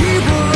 keep